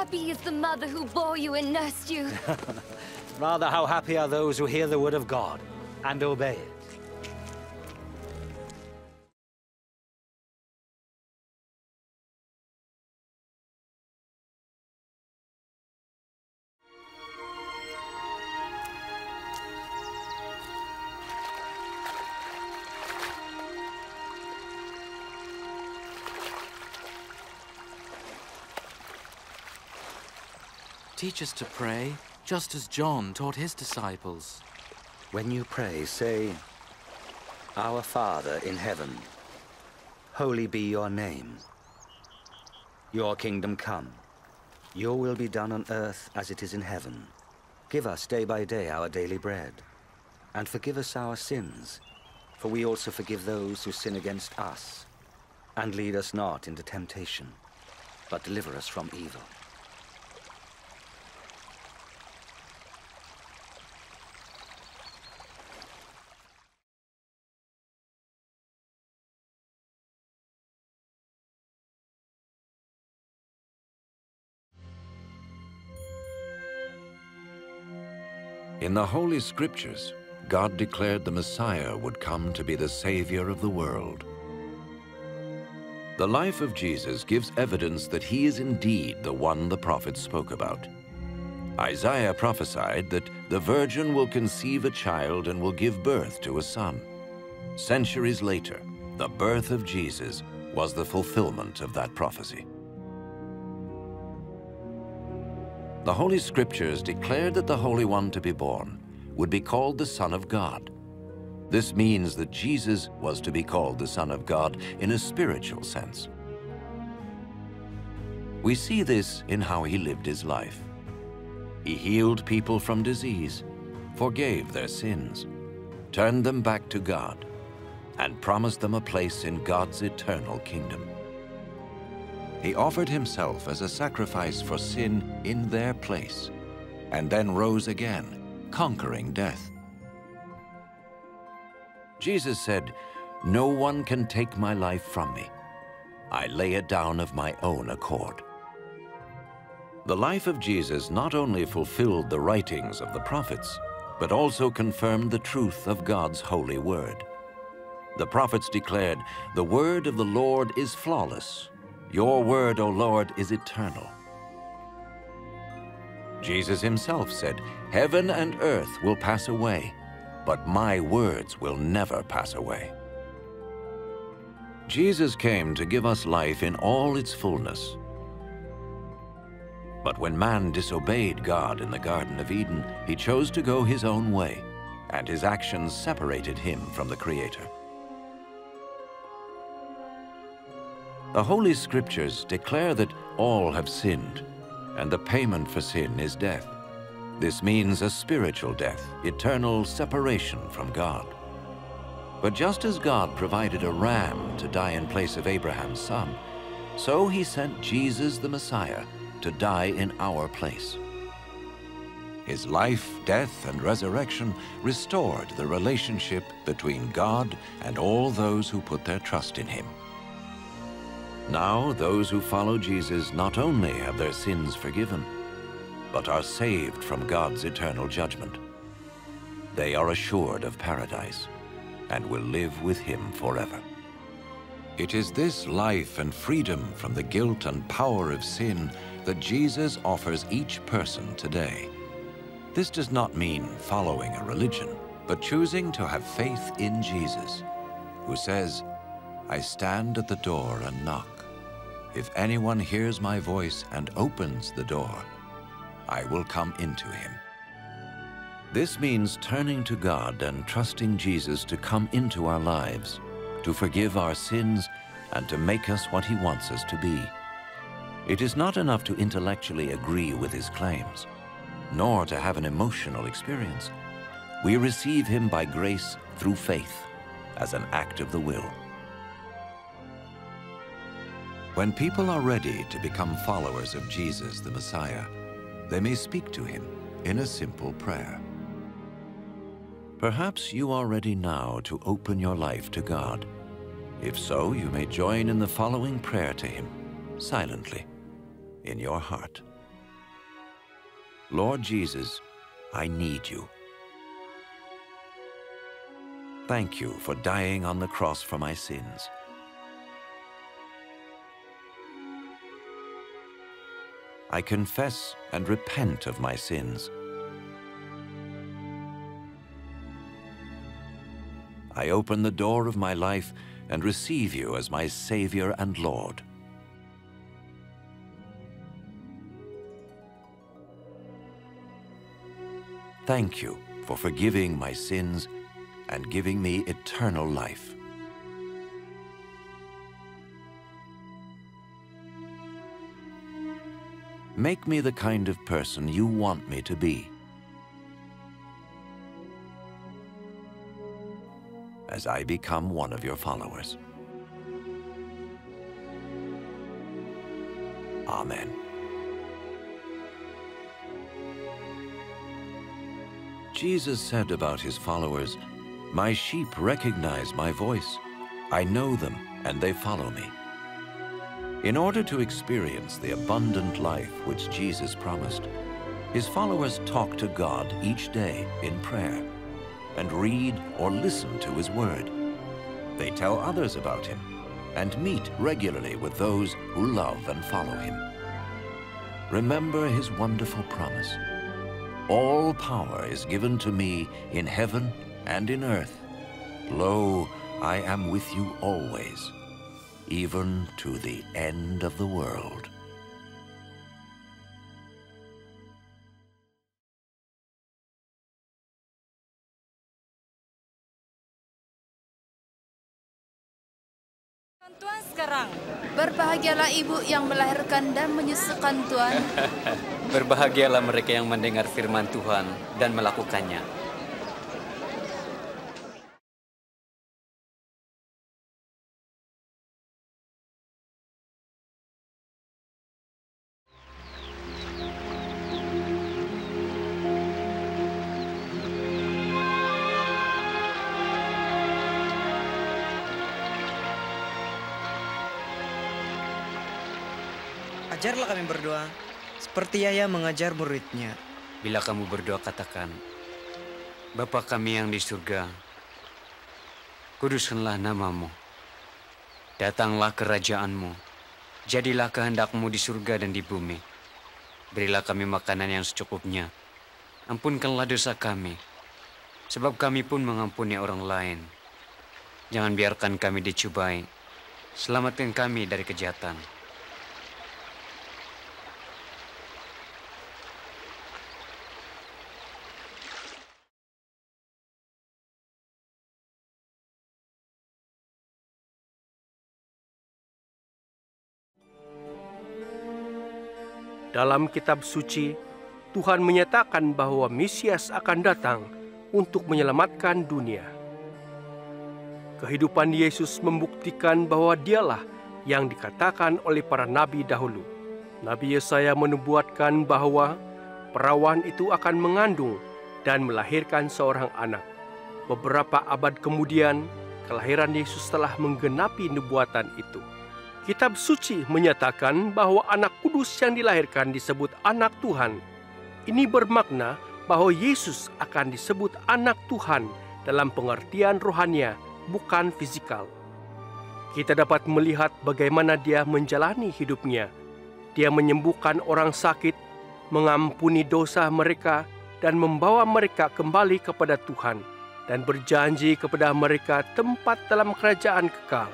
happy is the mother who bore you and nursed you. Rather, how happy are those who hear the word of God and obey it. Teach us to pray, just as John taught his disciples. When you pray, say, Our Father in heaven, holy be your name. Your kingdom come. Your will be done on earth as it is in heaven. Give us day by day our daily bread. And forgive us our sins, for we also forgive those who sin against us. And lead us not into temptation, but deliver us from evil. In the Holy Scriptures, God declared the Messiah would come to be the Savior of the world. The life of Jesus gives evidence that he is indeed the one the prophets spoke about. Isaiah prophesied that the virgin will conceive a child and will give birth to a son. Centuries later, the birth of Jesus was the fulfillment of that prophecy. The Holy Scriptures declared that the Holy One to be born would be called the Son of God. This means that Jesus was to be called the Son of God in a spiritual sense. We see this in how he lived his life. He healed people from disease, forgave their sins, turned them back to God, and promised them a place in God's eternal kingdom. He offered himself as a sacrifice for sin in their place, and then rose again, conquering death. Jesus said, No one can take my life from me. I lay it down of my own accord. The life of Jesus not only fulfilled the writings of the prophets, but also confirmed the truth of God's holy word. The prophets declared, The word of the Lord is flawless, your word, O Lord, is eternal. Jesus himself said, Heaven and earth will pass away, but my words will never pass away. Jesus came to give us life in all its fullness. But when man disobeyed God in the Garden of Eden, he chose to go his own way, and his actions separated him from the Creator. The Holy Scriptures declare that all have sinned, and the payment for sin is death. This means a spiritual death, eternal separation from God. But just as God provided a ram to die in place of Abraham's son, so he sent Jesus the Messiah to die in our place. His life, death, and resurrection restored the relationship between God and all those who put their trust in him. Now, those who follow Jesus not only have their sins forgiven, but are saved from God's eternal judgment. They are assured of paradise and will live with him forever. It is this life and freedom from the guilt and power of sin that Jesus offers each person today. This does not mean following a religion, but choosing to have faith in Jesus, who says, I stand at the door and knock. If anyone hears my voice and opens the door, I will come into him. This means turning to God and trusting Jesus to come into our lives, to forgive our sins, and to make us what he wants us to be. It is not enough to intellectually agree with his claims, nor to have an emotional experience. We receive him by grace through faith, as an act of the will. When people are ready to become followers of Jesus the Messiah, they may speak to him in a simple prayer. Perhaps you are ready now to open your life to God. If so, you may join in the following prayer to him, silently, in your heart. Lord Jesus, I need you. Thank you for dying on the cross for my sins. I confess and repent of my sins. I open the door of my life and receive you as my Savior and Lord. Thank you for forgiving my sins and giving me eternal life. Make me the kind of person you want me to be. As I become one of your followers. Amen. Jesus said about his followers, My sheep recognize my voice. I know them, and they follow me. In order to experience the abundant life which Jesus promised, his followers talk to God each day in prayer and read or listen to his word. They tell others about him and meet regularly with those who love and follow him. Remember his wonderful promise. All power is given to me in heaven and in earth. Lo, I am with you always, even to the end of the world. Tuhan sekarang. Berbahagialah ibu yang melahirkan dan menyusukan Tuhan. Berbahagialah mereka yang mendengar firman Tuhan dan melakukannya. Ajarlah kami berdoa, seperti Yahya mengajar muridnya. Bila kamu berdoa katakan, Bapa kami yang di surga, kuduskanlah namamu. Datanglah kerajaanmu. Jadilah kehendakmu di surga dan di bumi. Berilah kami makanan yang secukupnya. Ampunkanlah dosa kami, sebab kami pun mengampuni orang lain. Jangan biarkan kami dicubai. Selamatkan kami dari kejahatan. Dalam kitab suci, Tuhan menyatakan bahwa Mesias akan datang untuk menyelamatkan dunia. Kehidupan Yesus membuktikan bahwa dialah yang dikatakan oleh para nabi dahulu. Nabi Yesaya menubuatkan bahwa perawan itu akan mengandung dan melahirkan seorang anak. Beberapa abad kemudian, kelahiran Yesus telah menggenapi nubuatan itu. Kitab suci menyatakan bahwa anak kudus yang dilahirkan disebut anak Tuhan. Ini bermakna bahwa Yesus akan disebut anak Tuhan dalam pengertian rohania, bukan fisikal. Kita dapat melihat bagaimana dia menjalani hidupnya. Dia menyembuhkan orang sakit, mengampuni dosa mereka, dan membawa mereka kembali kepada Tuhan, dan berjanji kepada mereka tempat dalam kerajaan kekal.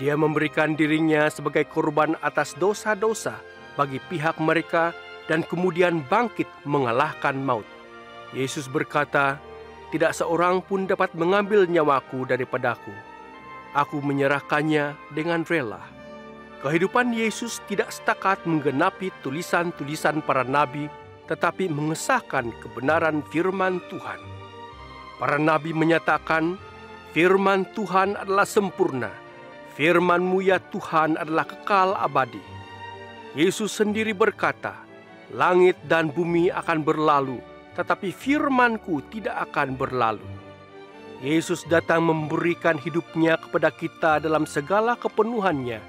Dia memberikan dirinya sebagai korban atas dosa-dosa bagi pihak mereka dan kemudian bangkit mengalahkan maut. Yesus berkata, "Tidak seorang pun dapat mengambil nyawaku daripadaku. Aku menyerahkannya dengan rela." Kehidupan Yesus tidak setakat menggenapi tulisan-tulisan para nabi, tetapi mengesahkan kebenaran firman Tuhan. Para nabi menyatakan, "Firman Tuhan adalah sempurna." Firman-Mu ya Tuhan adalah kekal abadi. Yesus sendiri berkata, Langit dan bumi akan berlalu, tetapi firman-Ku tidak akan berlalu. Yesus datang memberikan hidupnya kepada kita dalam segala kepenuhannya.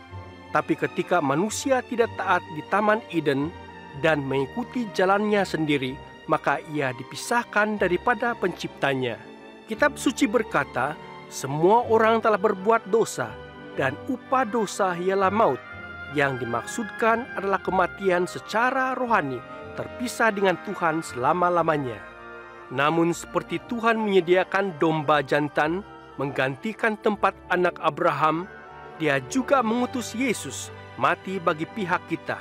Tapi ketika manusia tidak taat di Taman Eden, dan mengikuti jalannya sendiri, maka ia dipisahkan daripada penciptanya. Kitab suci berkata, semua orang telah berbuat dosa, dan upah dosa ialah maut. Yang dimaksudkan adalah kematian secara rohani, terpisah dengan Tuhan selama-lamanya. Namun seperti Tuhan menyediakan domba jantan menggantikan tempat anak Abraham, dia juga mengutus Yesus mati bagi pihak kita.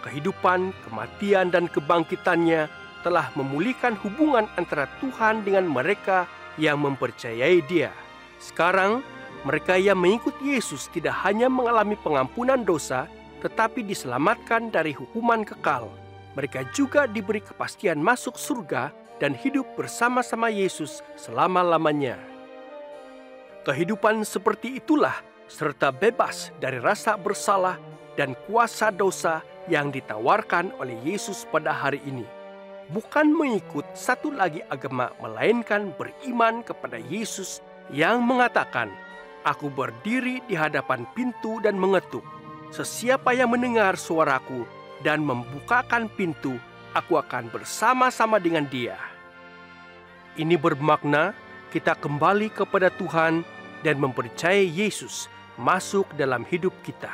Kehidupan, kematian, dan kebangkitannya telah memulihkan hubungan antara Tuhan dengan mereka yang mempercayai dia. Sekarang, mereka yang mengikut Yesus tidak hanya mengalami pengampunan dosa, tetapi diselamatkan dari hukuman kekal. Mereka juga diberi kepastian masuk surga dan hidup bersama-sama Yesus selama-lamanya. Kehidupan seperti itulah, serta bebas dari rasa bersalah dan kuasa dosa yang ditawarkan oleh Yesus pada hari ini. Bukan mengikut satu lagi agama, melainkan beriman kepada Yesus yang mengatakan, Aku berdiri di hadapan pintu dan mengetuk. Sesiapa yang mendengar suaraku dan membukakan pintu, aku akan bersama-sama dengan dia. Ini bermakna kita kembali kepada Tuhan dan mempercayai Yesus masuk dalam hidup kita,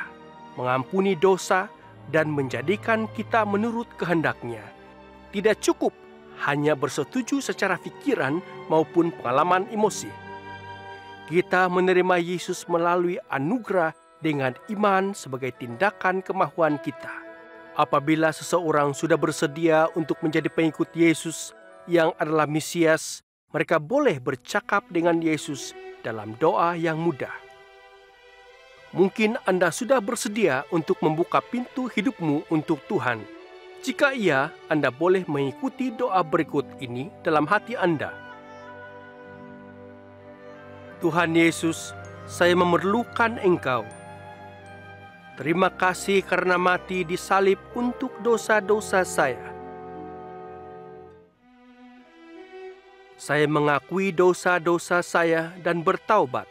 mengampuni dosa dan menjadikan kita menurut kehendaknya. Tidak cukup hanya bersetuju secara pikiran maupun pengalaman emosi. Kita menerima Yesus melalui anugerah dengan iman sebagai tindakan kemahuan kita. Apabila seseorang sudah bersedia untuk menjadi pengikut Yesus yang adalah Mesias, mereka boleh bercakap dengan Yesus dalam doa yang mudah. Mungkin Anda sudah bersedia untuk membuka pintu hidupmu untuk Tuhan. Jika iya, Anda boleh mengikuti doa berikut ini dalam hati Anda. Tuhan Yesus, saya memerlukan Engkau. Terima kasih karena mati di salib untuk dosa-dosa saya. Saya mengakui dosa-dosa saya dan bertaubat.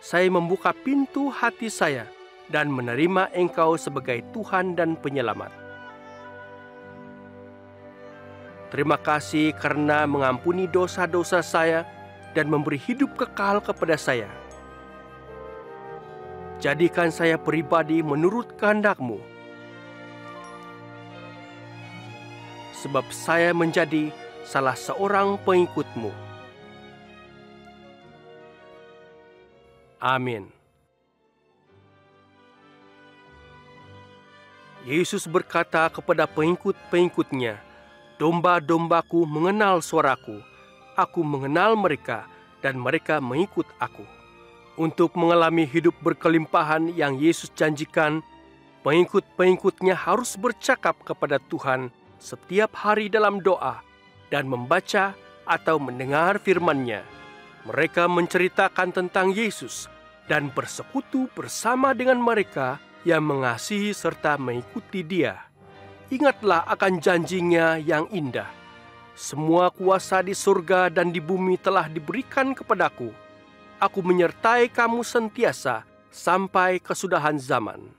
Saya membuka pintu hati saya dan menerima Engkau sebagai Tuhan dan Penyelamat. Terima kasih karena mengampuni dosa-dosa saya dan memberi hidup kekal kepada saya. Jadikan saya pribadi menurut kehendak-Mu. Sebab saya menjadi salah seorang pengikut-Mu. Amin. Yesus berkata kepada pengikut-pengikutnya, Domba-dombaku mengenal suaraku, aku mengenal mereka, dan mereka mengikut aku. Untuk mengalami hidup berkelimpahan yang Yesus janjikan, pengikut-pengikutnya harus bercakap kepada Tuhan setiap hari dalam doa dan membaca atau mendengar firman-Nya. Mereka menceritakan tentang Yesus dan bersekutu bersama dengan mereka yang mengasihi serta mengikuti Dia ingatlah akan janjinya yang indah. Semua kuasa di surga dan di bumi telah diberikan kepadaku. Aku menyertai kamu sentiasa sampai kesudahan zaman.